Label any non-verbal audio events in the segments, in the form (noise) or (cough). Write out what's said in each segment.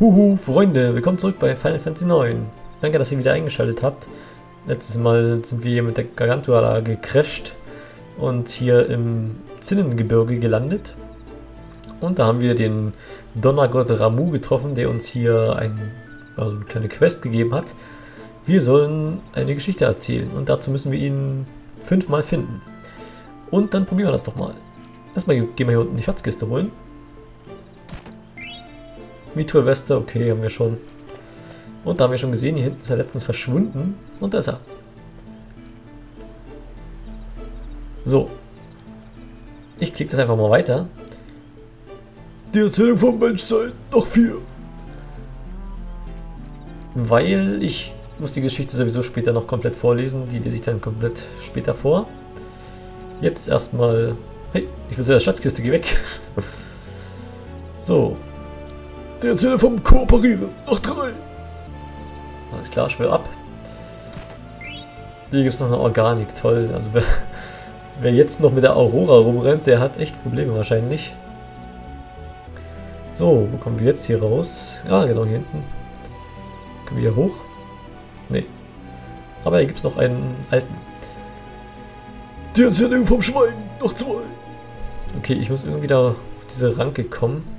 Huhu, Freunde, willkommen zurück bei Final Fantasy 9. Danke, dass ihr wieder eingeschaltet habt. Letztes Mal sind wir mit der Gargantua gecrashed und hier im Zinnengebirge gelandet. Und da haben wir den Donnergott Ramu getroffen, der uns hier ein, also eine kleine Quest gegeben hat. Wir sollen eine Geschichte erzählen und dazu müssen wir ihn fünfmal finden. Und dann probieren wir das doch mal. Erstmal gehen wir hier unten die Schatzkiste holen. Mithril-Weste, okay, haben wir schon. Und da haben wir schon gesehen, hier hinten ist er letztens verschwunden. Und da ist er. So. Ich klicke das einfach mal weiter. Die Erzählung vom Menschsein, noch vier. Weil ich muss die Geschichte sowieso später noch komplett vorlesen. Die lese ich dann komplett später vor. Jetzt erstmal... Hey, ich will zu der Schatzkiste, geh weg. (laughs) so, der Erzähler vom Kooperieren. Noch drei. Alles klar, schwör ab. Hier gibt es noch eine Organik, toll. Also wer, (laughs) wer jetzt noch mit der Aurora rumrennt, der hat echt Probleme wahrscheinlich. So, wo kommen wir jetzt hier raus? Ja, genau hier hinten. Können wir hier hoch? Nee. Aber hier gibt es noch einen alten. Die Erzählung vom Schwein. Noch zwei. Okay, ich muss irgendwie da auf diese Ranke kommen.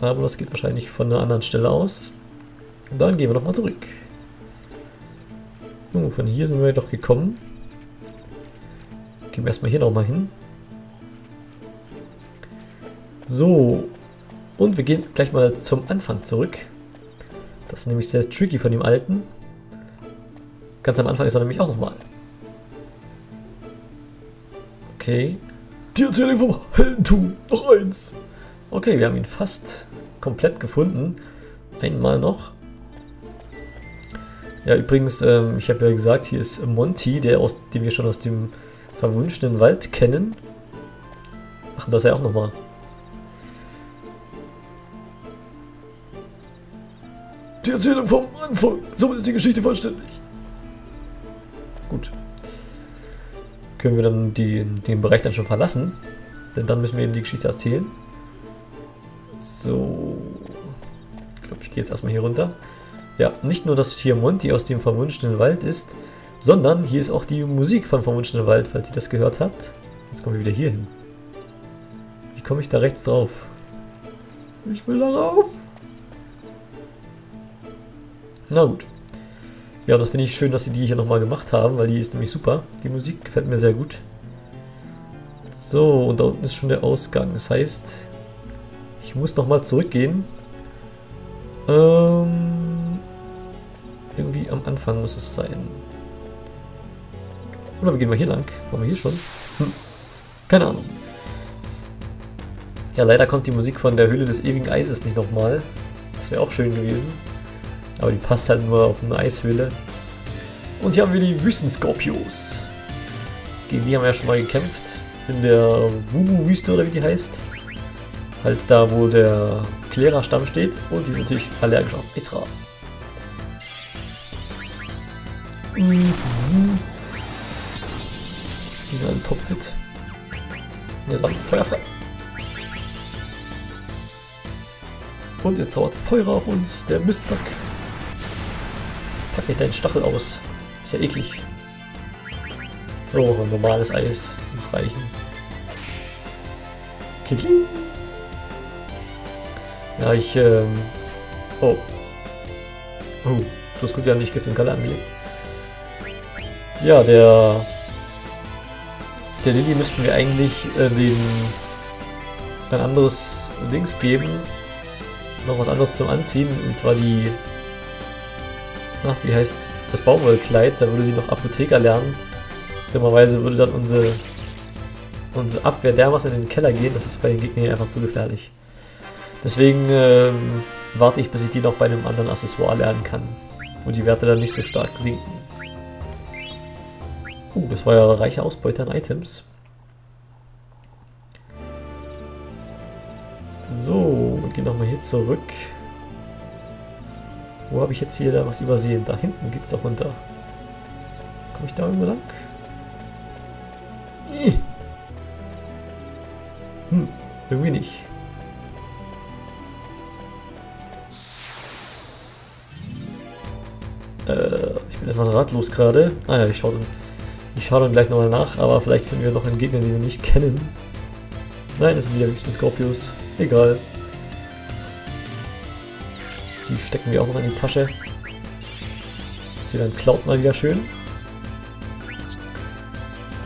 Aber das geht wahrscheinlich von einer anderen Stelle aus. Und dann gehen wir nochmal zurück. Oh, von hier sind wir doch gekommen. Gehen wir erstmal hier nochmal hin. So. Und wir gehen gleich mal zum Anfang zurück. Das ist nämlich sehr tricky von dem Alten. Ganz am Anfang ist er nämlich auch nochmal. Okay. Die Erzählung vom Heldentum. Noch eins. Okay, wir haben ihn fast komplett gefunden. Einmal noch. Ja, übrigens, ähm, ich habe ja gesagt, hier ist Monty, der aus, den wir schon aus dem verwunschenen Wald kennen. Ach, das ja auch nochmal. Die Erzählung vom Anfang. Somit ist die Geschichte vollständig. Gut. Können wir dann die, den Bereich dann schon verlassen? Denn dann müssen wir eben die Geschichte erzählen. So. Ich glaube, ich gehe jetzt erstmal hier runter. Ja, nicht nur, dass hier Monty aus dem verwunschenen Wald ist, sondern hier ist auch die Musik von verwunschenen Wald, falls ihr das gehört habt. Jetzt kommen wir wieder hier hin. Wie komme ich da rechts drauf? Ich will da rauf. Na gut. Ja, das finde ich schön, dass sie die hier nochmal gemacht haben, weil die ist nämlich super. Die Musik gefällt mir sehr gut. So, und da unten ist schon der Ausgang. Das heißt, ich muss nochmal zurückgehen. Ähm, irgendwie am Anfang muss es sein. Oder wir gehen mal hier lang. Waren wir hier schon? Hm. Keine Ahnung. Ja, leider kommt die Musik von der Höhle des ewigen Eises nicht nochmal. Das wäre auch schön gewesen. Aber die passt halt nur auf eine Eishöhle. Und hier haben wir die Wüstenskorpios. Gegen die haben wir ja schon mal gekämpft. In der Wubu-Wüste oder wie die heißt. Halt da, wo der Klärer-Stamm steht. Und die sind natürlich allergisch auf Isra. Mhm. Die sind topfit. Ja, dann Feuer frei. Und jetzt zaubert Feuer auf uns, der Mistsack. Pack nicht deinen Stachel aus. Ist ja eklig. So, normales Eis muss reichen. Kiki. Ja, ich, ähm... Oh. Oh, bloß gut, wir haben nicht Gift und Galle angelegt. Ja, der... Der Lilly müssten wir eigentlich äh, den... ein anderes Dings geben. Noch was anderes zum Anziehen, und zwar die... Ach, wie heißt das Baumwollkleid, da würde sie noch Apotheker lernen. Dummerweise würde dann unsere, unsere Abwehr dermaßen in den Keller gehen, das ist bei den Gegnern einfach zu gefährlich. Deswegen ähm, warte ich, bis ich die noch bei einem anderen Accessoire lernen kann, wo die Werte dann nicht so stark sinken. Uh, das war ja reiche Ausbeute an Items. So, wir gehen nochmal hier zurück. Wo habe ich jetzt hier da was übersehen? Da hinten geht es doch runter. Komme ich da irgendwo lang? Hm, irgendwie nicht. Äh, ich bin etwas ratlos gerade. Ah ja, ich schaue dann, ich schaue dann gleich nochmal nach, aber vielleicht finden wir noch einen Gegner, den wir nicht kennen. Nein, das sind wieder Wüsten-Scorpios. Egal. Die stecken wir auch noch in die Tasche. Sie dann klaut mal wieder schön.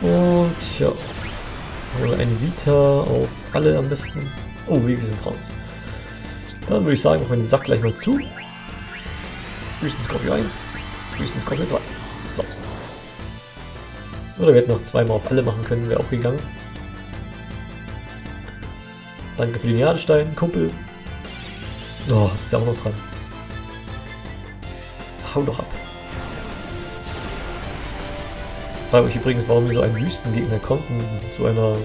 Und ja. Wir einen Vita auf alle am besten. Oh, wir sind raus. Dann würde ich sagen, machen wir den Sack gleich mal zu. Wüstenskorpion 1, Wüstenskorpion 2. So. Oder wir hätten noch zweimal auf alle machen können, wäre auch gegangen. Danke für den Jadestein, Kumpel. Oh, ist ja auch noch dran. Hau doch ab. Ich frage mich übrigens, warum hier so ein Wüstengegner kommt, in so einer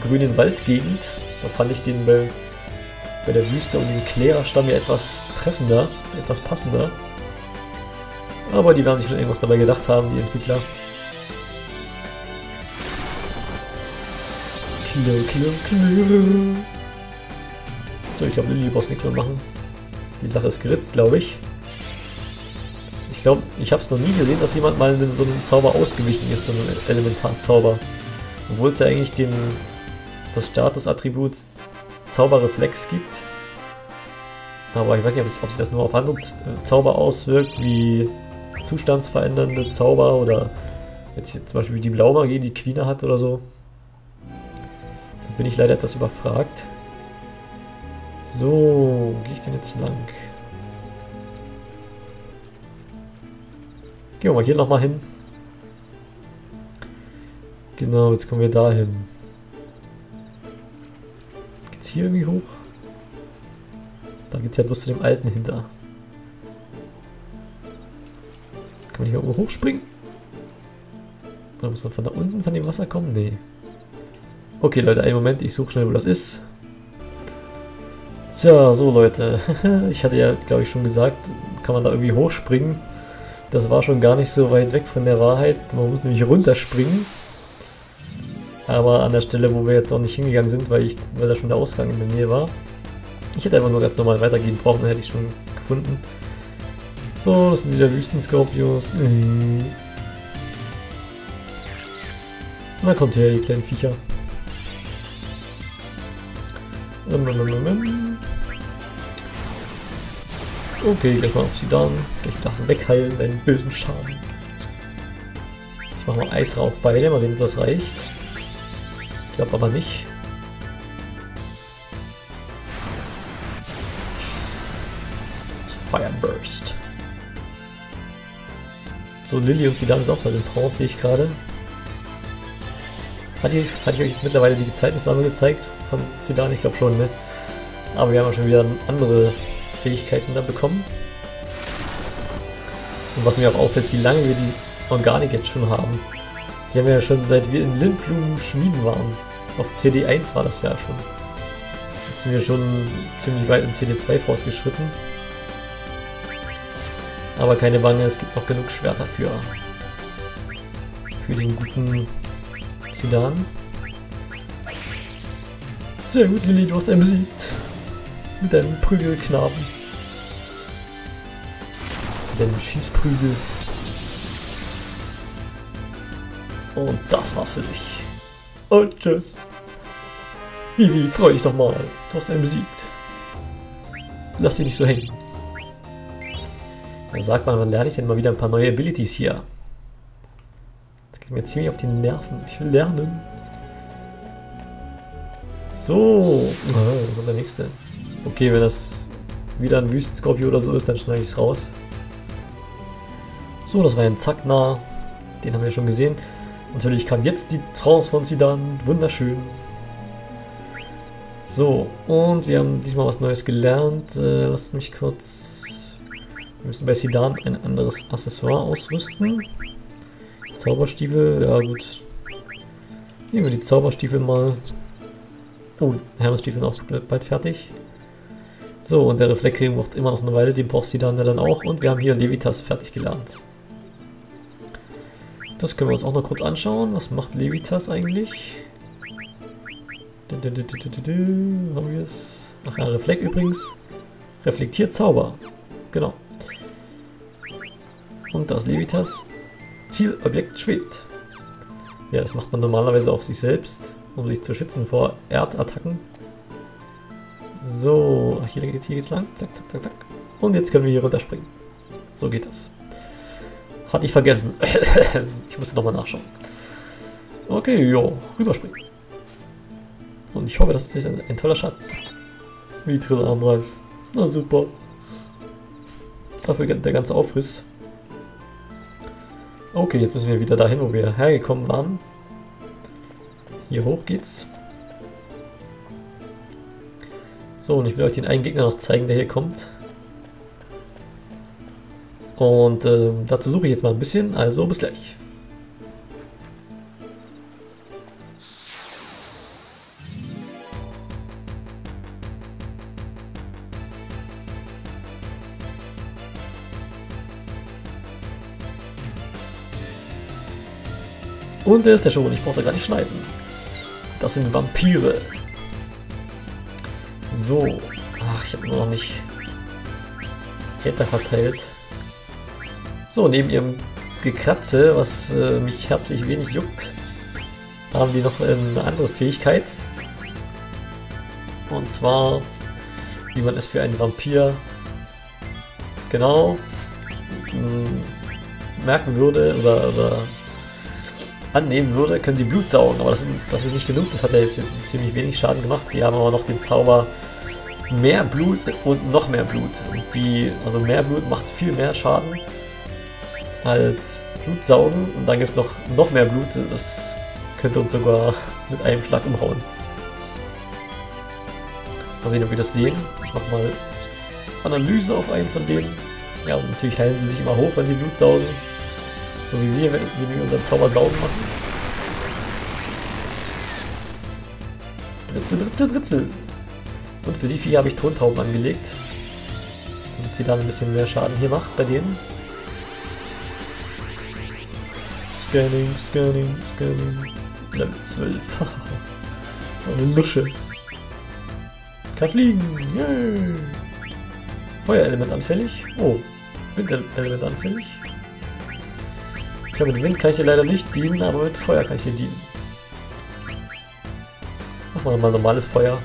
grünen Waldgegend. Da fand ich den bei, bei der Wüste und dem Klärerstamm ja etwas treffender, etwas passender. Aber die werden sich schon irgendwas dabei gedacht haben, die Entwickler. Killer, killer, killer. So, ich glaube, Lilly braucht nichts mehr machen. Die Sache ist geritzt, glaube ich. Ich glaube, ich habe es noch nie gesehen, dass jemand mal in so einem Zauber ausgewichen ist, so einem Elementarzauber. Obwohl es ja eigentlich den, das Statusattribut Zauberreflex gibt. Aber ich weiß nicht, ob, sich das nur auf andere Zauber auswirkt, wie zustandsverändernde Zauber oder jetzt hier zum Beispiel die Blaumagie, die Quina hat oder so. Da bin ich leider etwas überfragt. So, gehe ich denn jetzt lang? Gehen wir mal hier nochmal hin. Genau, jetzt kommen wir da hin. Geht's hier irgendwie hoch? Da geht's ja bloß zu dem alten hinter. Kann man hier oben hochspringen? Oder muss man von da unten von dem Wasser kommen? Nee. Okay, Leute, einen Moment, ich suche schnell, wo das ist. Tja, so Leute, (laughs) ich hatte ja, glaube ich, schon gesagt, kann man da irgendwie hochspringen. Das war schon gar nicht so weit weg von der Wahrheit. Man muss nämlich runterspringen. Aber an der Stelle, wo wir jetzt noch nicht hingegangen sind, weil, ich, weil da schon der Ausgang in der Nähe war. Ich hätte einfach nur ganz normal weitergehen brauchen, dann hätte ich schon gefunden. So, das sind wieder Wüstenskorpios. Mhm. Na kommt her, ihr kleinen Viecher. Okay, gleich mal auf sie down. Gleich wieder wegheilen, deinen bösen Schaden. Ich mache mal Eis rauf beide, mal sehen, ob das reicht. Ich glaube aber nicht. Fire Burst. So, Lilly und Zidane sind auch bei den Trance, sehe ich gerade. Hatte ich, hatte ich euch jetzt mittlerweile die Gezeitenflamme gezeigt von Zidane? Ich glaube schon, ne? Aber wir haben ja schon wieder andere Fähigkeiten da bekommen. Und was mir auch auffällt, wie lange wir die Organik jetzt schon haben. Die haben wir ja schon seit wir in Lindblumen Schmieden waren. Auf CD1 war das ja schon. Jetzt sind wir schon ziemlich weit in CD2 fortgeschritten. Aber keine Bange, es gibt noch genug Schwerter für, für den guten Zidan. Sehr gut, Lilly, du hast einen besiegt. Mit deinem Prügelknaben. Mit deinem Schießprügel. Und das war's für dich. Und tschüss. Vivi, freu dich doch mal. Du hast einen besiegt. Lass dich nicht so hängen. Da sagt man, wann lerne ich denn mal wieder ein paar neue Abilities hier? Das geht mir ziemlich auf die Nerven. Ich will lernen. So. Ah, der nächste. Okay, wenn das wieder ein Wüstenskorpio oder so ist, dann schneide ich es raus. So, das war ein Zackner. Den haben wir schon gesehen. Natürlich kam jetzt die Trance von Sidan. Wunderschön. So, und wir haben diesmal was Neues gelernt. Äh, lasst mich kurz wir müssen bei Sidan ein anderes Accessoire ausrüsten. Zauberstiefel, ja gut. Nehmen wir die Zauberstiefel mal. Oh, Hermesstiefel auch bald fertig. So, und der Reflektring braucht immer noch eine Weile, den braucht Sidan ja dann auch. Und wir haben hier Levitas fertig gelernt. Das können wir uns auch noch kurz anschauen. Was macht Levitas eigentlich? Haben wir es? Ach ja, Reflekt übrigens. Reflektiert Zauber. Genau. Und das Levitas Zielobjekt schwebt. Ja, das macht man normalerweise auf sich selbst, um sich zu schützen vor Erdattacken. So, hier, geht, hier geht's lang. Zack, zack, zack, zack. Und jetzt können wir hier runterspringen. So geht das. Hatte ich vergessen. (coughs) ich musste nochmal nachschauen. Okay, jo, rüberspringen. Und ich hoffe, das ist ein, ein toller Schatz. Wie Trillarmreif. Na super. Dafür der ganze Aufriss. Okay, jetzt müssen wir wieder dahin, wo wir hergekommen waren. Hier hoch geht's. So, und ich will euch den einen Gegner noch zeigen, der hier kommt. Und äh, dazu suche ich jetzt mal ein bisschen, also bis gleich. Und der ist der schon, ich brauche da gar nicht schneiden. Das sind Vampire. So. Ach, ich habe nur noch nicht Hater verteilt. So, neben ihrem Gekratze, was äh, mich herzlich wenig juckt, haben die noch eine andere Fähigkeit. Und zwar, wie man es für einen Vampir genau merken würde oder, oder annehmen würde, können sie Blut saugen. Aber das, das ist nicht genug, das hat ja jetzt ziemlich wenig Schaden gemacht. Sie haben aber noch den Zauber mehr Blut und noch mehr Blut. Und die, also mehr Blut macht viel mehr Schaden als Blutsaugen. Und dann gibt es noch, noch mehr Blut, das könnte uns sogar mit einem Schlag umhauen. Mal sehen, ob wir das sehen. Ich mache mal Analyse auf einen von denen. Ja, und natürlich heilen sie sich immer hoch, wenn sie Blut saugen. So wie wir, wenn wir unseren Zauber saugen machen. Britzel, Britzel, Britzel. Und für die vier habe ich Tontauben angelegt. Damit sie dann ein bisschen mehr Schaden hier macht bei denen. Scanning, Scanning, Scanning. Level 12. (laughs) so eine Lusche. Kann fliegen. Yay. Feuerelement anfällig. Oh, Windelement anfällig. Tja, mit Wind kann ich dir leider nicht dienen, aber mit Feuer kann ich dir dienen. Machen wir mal normales Feuer.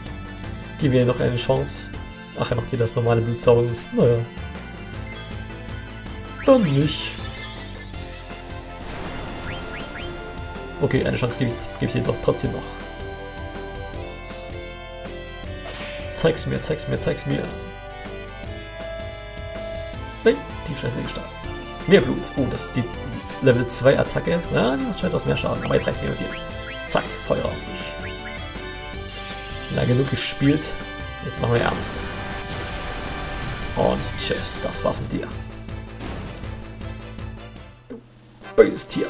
Geben wir noch eine Chance. Ach, er macht hier das normale Blutsaugen. Naja. Dann nicht. Okay, eine Chance gebe ich, gebe ich dir doch trotzdem noch. Zeig's mir, zeig's mir, zeig's mir. Nein, die scheint nicht stark. Mehr Blut. Oh, das ist die Level 2 Attacke. Ja, die macht schon mehr Schaden, aber jetzt reicht mit dir. Zack, Feuer auf dich. Lange genug gespielt. Jetzt machen wir ernst. Und tschüss, das war's mit dir. Du böses Tier.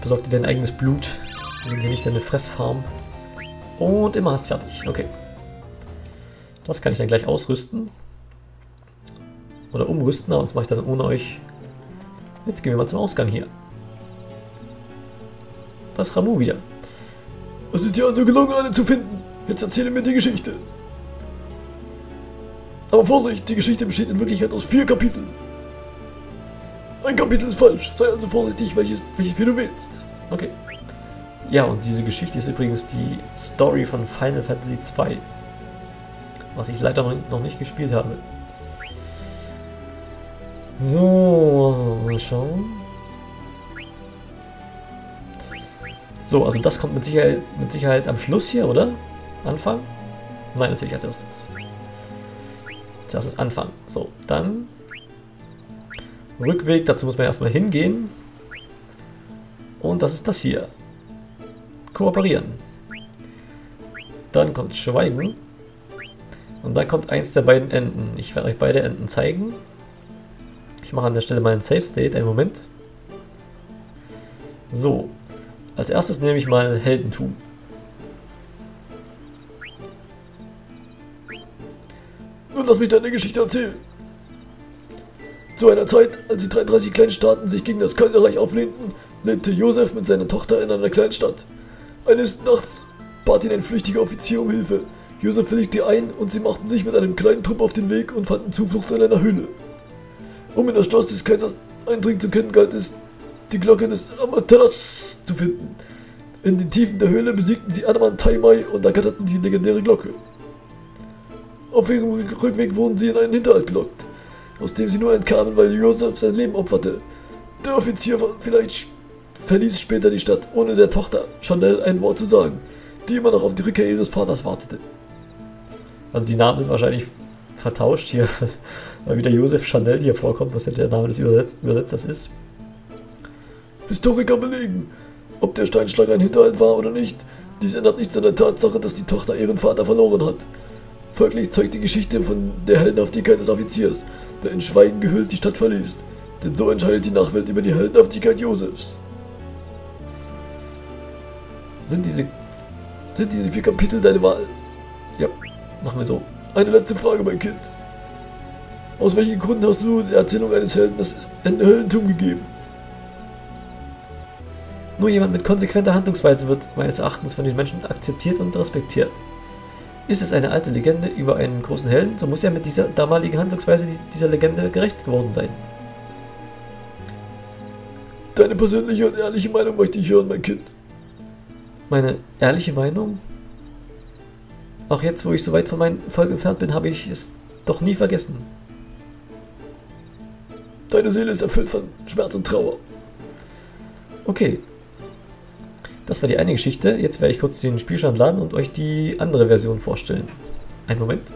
Besorg dir dein eigenes Blut. Sind hier nicht deine Fressfarm. Und immer hast fertig. Okay. Das kann ich dann gleich ausrüsten. Oder umrüsten, aber das mache ich dann ohne euch. Jetzt gehen wir mal zum Ausgang hier. Das Ramu wieder. Was ist dir also gelungen, alle zu finden? Jetzt erzähle mir die Geschichte. Aber Vorsicht, die Geschichte besteht in Wirklichkeit aus vier Kapiteln. Ein Kapitel ist falsch, sei also vorsichtig, welches, welches du wählst. Okay. Ja, und diese Geschichte ist übrigens die Story von Final Fantasy 2. Was ich leider noch nicht gespielt habe. So, mal schauen. So, also das kommt mit Sicherheit, mit Sicherheit am Schluss hier, oder? Anfang? Nein, natürlich als erstes. Als erstes Anfang. So, dann Rückweg, dazu muss man erstmal hingehen. Und das ist das hier. Kooperieren. Dann kommt Schweigen. Und dann kommt eins der beiden Enden. Ich werde euch beide Enden zeigen. Ich mache an der Stelle mal einen Save State, einen Moment. So, als erstes nehme ich mal Heldentum. Nun lass mich deine Geschichte erzählen. Zu einer Zeit, als die 33 Kleinstaaten sich gegen das Kaiserreich auflehnten, lebte Josef mit seiner Tochter in einer Kleinstadt. Eines Nachts bat ihn ein flüchtiger Offizier um Hilfe. Josef willigte ein und sie machten sich mit einem kleinen Trupp auf den Weg und fanden Zuflucht in einer Höhle. Um in das Schloss des Kaisers eindringen zu können, galt es, die Glocke des Amaterasu zu finden. In den Tiefen der Höhle besiegten sie Adaman Taimai und ergatterten die legendäre Glocke. Auf ihrem Rückweg wurden sie in einen Hinterhalt gelockt, aus dem sie nur entkamen, weil Josef sein Leben opferte. Der Offizier vielleicht verließ später die Stadt, ohne der Tochter Chanel ein Wort zu sagen, die immer noch auf die Rückkehr ihres Vaters wartete. Also die Namen sind wahrscheinlich vertauscht hier, (laughs) weil wieder Josef Chanel hier vorkommt, was ja der Name des Übersetz Übersetzers ist. Historiker belegen, ob der Steinschlag ein Hinterhalt war oder nicht. Dies ändert nichts an der Tatsache, dass die Tochter ihren Vater verloren hat. Folglich zeugt die Geschichte von der Heldenhaftigkeit des Offiziers, der in Schweigen gehüllt die Stadt verließ. Denn so entscheidet die Nachwelt über die Heldenhaftigkeit Josefs. Sind diese, sind diese vier Kapitel deine Wahl? Ja, machen wir so. Eine letzte Frage, mein Kind. Aus welchen Gründen hast du der Erzählung eines Helden das Heldentum gegeben? Nur jemand mit konsequenter Handlungsweise wird meines Erachtens von den Menschen akzeptiert und respektiert. Ist es eine alte Legende über einen großen Helden, so muss er mit dieser damaligen Handlungsweise dieser Legende gerecht geworden sein. Deine persönliche und ehrliche Meinung möchte ich hören, mein Kind. Meine ehrliche Meinung? Auch jetzt, wo ich so weit von meinem Volk entfernt bin, habe ich es doch nie vergessen. Deine Seele ist erfüllt von Schmerz und Trauer. Okay, das war die eine Geschichte. Jetzt werde ich kurz den Spielstand laden und euch die andere Version vorstellen. Einen Moment.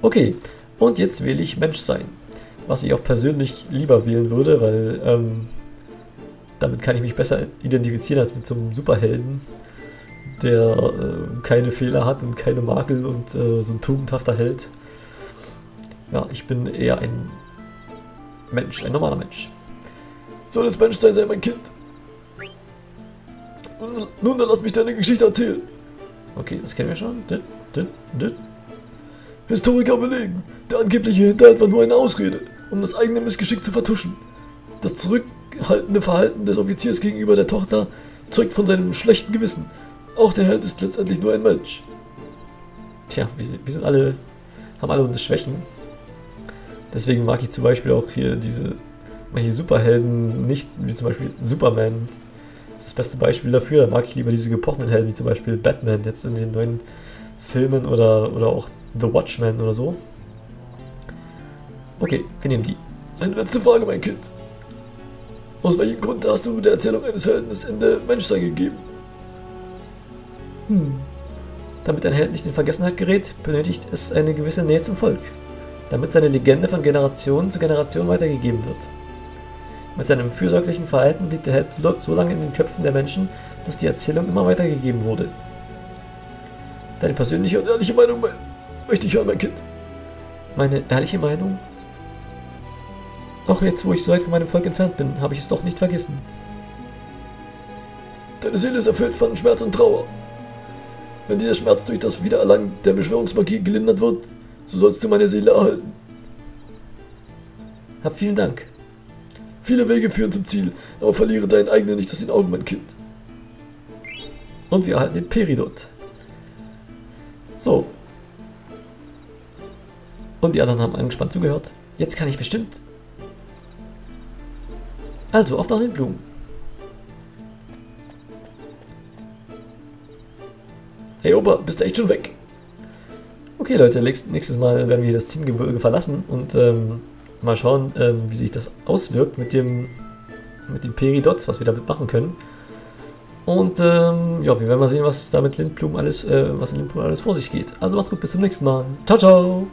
Okay, und jetzt wähle ich Mensch sein. Was ich auch persönlich lieber wählen würde, weil ähm, damit kann ich mich besser identifizieren als mit so einem Superhelden, der äh, keine Fehler hat und keine Makel und äh, so ein tugendhafter Held. Ja, ich bin eher ein Mensch, ein normaler Mensch. Soll es Menschsein sein, mein Kind? Nun, dann lass mich deine Geschichte erzählen. Okay, das kennen wir schon. Dit, dit, dit. Historiker belegen, der angebliche Hinterhalt war nur eine Ausrede, um das eigene Missgeschick zu vertuschen. Das zurückhaltende Verhalten des Offiziers gegenüber der Tochter zeugt von seinem schlechten Gewissen. Auch der Held ist letztendlich nur ein Mensch. Tja, wir, wir sind alle, haben alle unsere Schwächen. Deswegen mag ich zum Beispiel auch hier diese manche Superhelden nicht, wie zum Beispiel Superman das beste Beispiel dafür. Da mag ich lieber diese gebrochenen Helden, wie zum Beispiel Batman jetzt in den neuen Filmen oder, oder auch The Watchmen oder so. Okay, wir nehmen die. Eine letzte Frage, mein Kind. Aus welchem Grund hast du der Erzählung eines Helden das Ende Menschsein gegeben? Hm. Damit ein Held nicht in Vergessenheit gerät, benötigt es eine gewisse Nähe zum Volk. Damit seine Legende von Generation zu Generation weitergegeben wird. Mit seinem fürsorglichen Verhalten blieb der Held so lange in den Köpfen der Menschen, dass die Erzählung immer weitergegeben wurde. Deine persönliche und ehrliche Meinung möchte ich hören, mein Kind. Meine ehrliche Meinung? Auch jetzt, wo ich so weit von meinem Volk entfernt bin, habe ich es doch nicht vergessen. Deine Seele ist erfüllt von Schmerz und Trauer. Wenn dieser Schmerz durch das Wiedererlangen der Beschwörungsmagie gelindert wird, so sollst du meine Seele erhalten. Hab vielen Dank. Viele Wege führen zum Ziel, aber verliere deinen eigenen nicht aus den Augen, mein Kind. Und wir erhalten den Peridot. So. Und die anderen haben angespannt zugehört. Jetzt kann ich bestimmt. Also, auf nach den Blumen. Hey Opa, bist du echt schon weg? Okay Leute, nächstes Mal werden wir das Zinngebirge verlassen und ähm, Mal schauen, ähm, wie sich das auswirkt mit dem, mit dem Peridots, was wir damit machen können. Und ähm, ja, wir werden mal sehen, was da mit Lindblum alles, äh, was in Lindblum alles vor sich geht. Also macht's gut, bis zum nächsten Mal. Ciao, ciao!